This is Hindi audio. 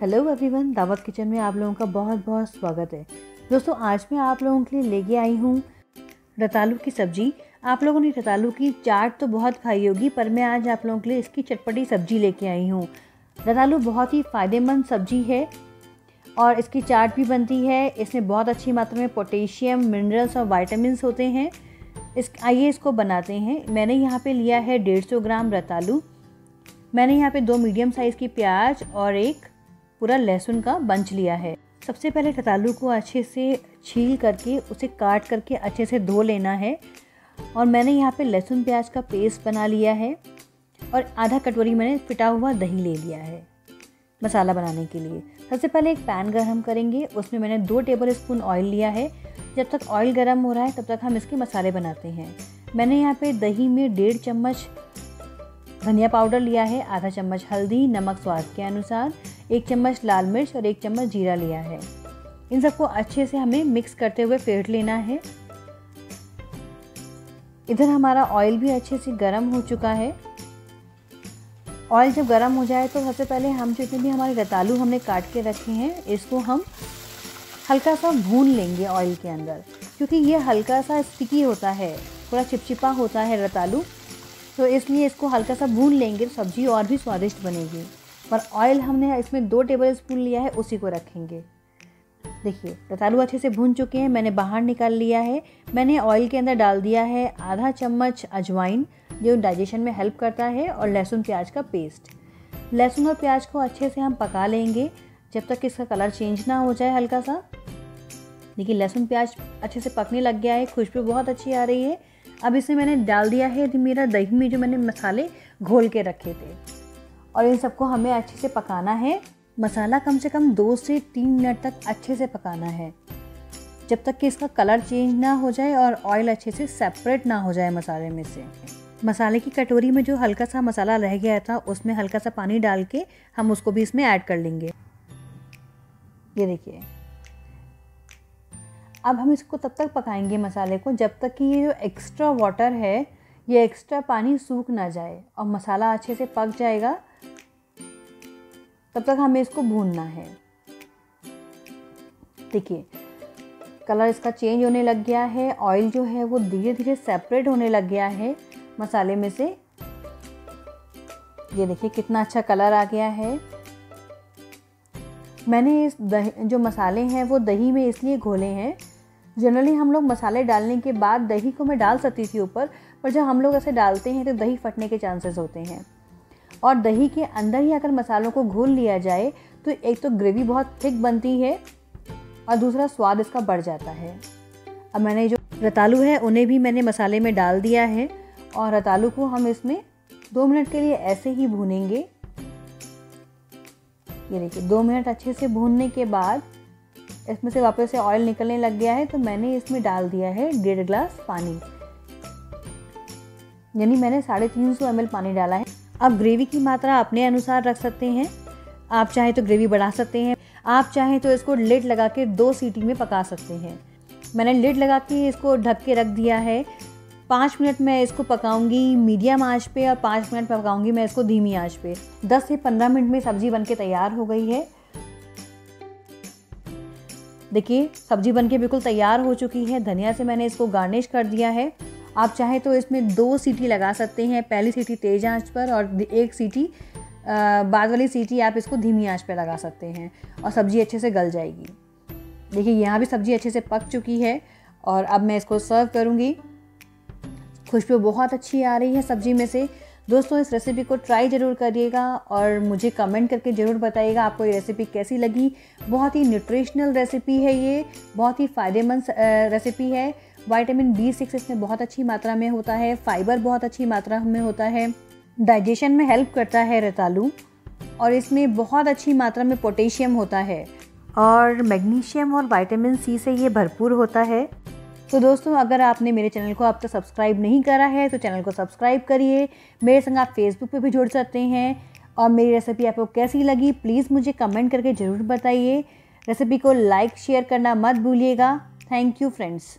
हेलो एवरीवन दावत किचन में आप लोगों का बहुत बहुत स्वागत है। दोस्तों, आज मैं आप लोगों के लिए लेके आई हूँ रतालू की सब्ज़ी। आप लोगों ने रतालू की चाट तो बहुत खाई होगी, पर मैं आज आप लोगों के लिए इसकी चटपटी सब्ज़ी लेके आई हूँ। रतालू बहुत ही फ़ायदेमंद सब्ज़ी है और इसकी चाट भी बनती है। इसमें बहुत अच्छी मात्रा में पोटेशियम, मिनरल्स और वाइटामिन होते हैं। इस, आइए इसको बनाते हैं। मैंने यहाँ पे लिया है डेढ़ सौ ग्राम रतालू। मैंने यहाँ पे दो मीडियम साइज़ की प्याज और एक पूरा लहसुन का बंच लिया है। सबसे पहले रतालू को अच्छे से छील करके उसे काट करके अच्छे से धो लेना है। और मैंने यहाँ पे लहसुन प्याज का पेस्ट बना लिया है। और आधा कटोरी मैंने पिटा हुआ दही ले लिया है मसाला बनाने के लिए। सबसे पहले एक पैन गरम करेंगे। उसमें मैंने दो टेबल स्पून ऑयल लिया है। जब तक ऑयल गर्म हो रहा है, तब तक हम इसके मसाले बनाते हैं। मैंने यहाँ पे दही में डेढ़ चम्मच धनिया पाउडर लिया है, आधा चम्मच हल्दी, नमक स्वाद के अनुसार। एक चम्मच लाल मिर्च और एक चम्मच जीरा लिया है। इन सबको अच्छे से हमें मिक्स करते हुए फेंट लेना है। इधर हमारा ऑयल भी अच्छे से गर्म हो चुका है। ऑयल जब गर्म हो जाए तो सबसे पहले हम जितने भी हमारे रतालू हमने काट के रखे हैं, इसको हम हल्का सा भून लेंगे ऑयल के अंदर। क्योंकि ये हल्का सा स्टिकी होता है, थोड़ा चिपचिपा होता है रतालू तो इसलिए इसको हल्का सा भून लेंगे तो सब्ज़ी और भी स्वादिष्ट बनेगी। पर ऑयल हमने इसमें दो टेबल स्पून लिया है, उसी को रखेंगे। देखिए, रतालू अच्छे से भून चुके हैं, मैंने बाहर निकाल लिया है। मैंने ऑयल के अंदर डाल दिया है आधा चम्मच अजवाइन, जो डाइजेशन में हेल्प करता है, और लहसुन प्याज का पेस्ट लहसुन और प्याज को अच्छे से हम पका लेंगे, जब तक इसका कलर चेंज ना हो जाए हल्का सा। देखिए, लहसुन प्याज अच्छे से पकने लग गया है, खुशबू बहुत अच्छी आ रही है। अब इसमें मैंने डाल दिया है, मेरा दही में जो मैंने मसाले घोल के रखे थे। और इन सबको हमें अच्छे से पकाना है। मसाला कम से कम दो से तीन मिनट तक अच्छे से पकाना है। जब तक कि इसका कलर चेंज ना हो जाए और ऑयल अच्छे से सेपरेट ना हो जाए मसाले में से। मसाले की कटोरी में जो हल्का सा मसाला रह गया था, उसमें हल्का सा पानी डाल के हम उसको भी इसमें ऐड कर लेंगे। ये देखिए। अब हम इसको तब तक पकाएँगे मसाले को जब तक कि ये जो एक्स्ट्रा वाटर है ये एक्स्ट्रा पानी सूख ना जाए और मसाला अच्छे से पक जाएगा, तब तक हमें इसको भूनना है। देखिए कलर इसका चेंज होने लग गया है ऑयल जो है वो धीरे धीरे सेपरेट होने लग गया है मसाले में से। ये देखिए कितना अच्छा कलर आ गया है। मैंने इस दही, जो मसाले हैं वो दही में इसलिए घोले हैं जनरली हम लोग मसाले डालने के बाद दही को मैं डाल सकती थी ऊपर, पर जब हम लोग ऐसे डालते हैं तो दही फटने के चांसेस होते हैं। और दही के अंदर ही अगर मसालों को घोल लिया जाए तो एक तो ग्रेवी बहुत थिक बनती है और दूसरा स्वाद इसका बढ़ जाता है। अब मैंने जो रतालू है, उन्हें भी मैंने मसाले में डाल दिया है और रतालू को हम इसमें दो मिनट के लिए ऐसे ही भूनेंगे। ये देखिए, दो मिनट अच्छे से भूनने के बाद इसमें से वापस से ऑयल निकलने लग गया है तो मैंने इसमें डाल दिया है डेढ़ ग्लास पानी। यानी मैंने साढ़े तीन सौ एम पानी डाला है। अब ग्रेवी की मात्रा अपने अनुसार रख सकते हैं। आप चाहे तो ग्रेवी बढ़ा सकते हैं। आप चाहें तो इसको लिड लगा के दो सीटी में पका सकते हैं। मैंने लिड लगा के इसको ढक के रख दिया है। पाँच मिनट मैं इसको पकाऊँगी मीडियम आँच पे और पाँच मिनट पकाऊँगी मैं इसको धीमी आँच पे। दस से पंद्रह मिनट में सब्ज़ी बन के तैयार हो गई है। देखिए, सब्ज़ी बन के बिल्कुल तैयार हो चुकी है। धनिया से मैंने इसको गार्निश कर दिया है। आप चाहें तो इसमें दो सीटी लगा सकते हैं, पहली सीटी तेज़ आँच पर और एक सीटी बाद वाली सीटी आप इसको धीमी आँच पर लगा सकते हैं और सब्ज़ी अच्छे से गल जाएगी। देखिए, यहाँ भी सब्ज़ी अच्छे से पक चुकी है और अब मैं इसको सर्व करूँगी। खुशबू बहुत अच्छी आ रही है सब्ज़ी में से। दोस्तों, इस रेसिपी को ट्राई ज़रूर करिएगा और मुझे कमेंट करके ज़रूर बताइएगा आपको ये रेसिपी कैसी लगी। बहुत ही न्यूट्रिशनल रेसिपी है ये, बहुत ही फ़ायदेमंद रेसिपी है। वाइटामिन बी सिक्स इसमें बहुत अच्छी मात्रा में होता है फाइबर बहुत अच्छी मात्रा में होता है। डाइजेशन में हेल्प करता है रतालू और इसमें बहुत अच्छी मात्रा में पोटेशियम होता है। और मैग्नीशियम और विटामिन सी से ये भरपूर होता है। तो दोस्तों, अगर आपने मेरे चैनल को अब तक तो सब्सक्राइब नहीं करा है तो चैनल को सब्सक्राइब करिए। मेरे संग आप फेसबुक पे भी जुड़ सकते हैं। और मेरी रेसिपी आपको कैसी लगी प्लीज़ मुझे कमेंट करके ज़रूर बताइए। रेसिपी को लाइक शेयर करना मत भूलिएगा। Thank you friends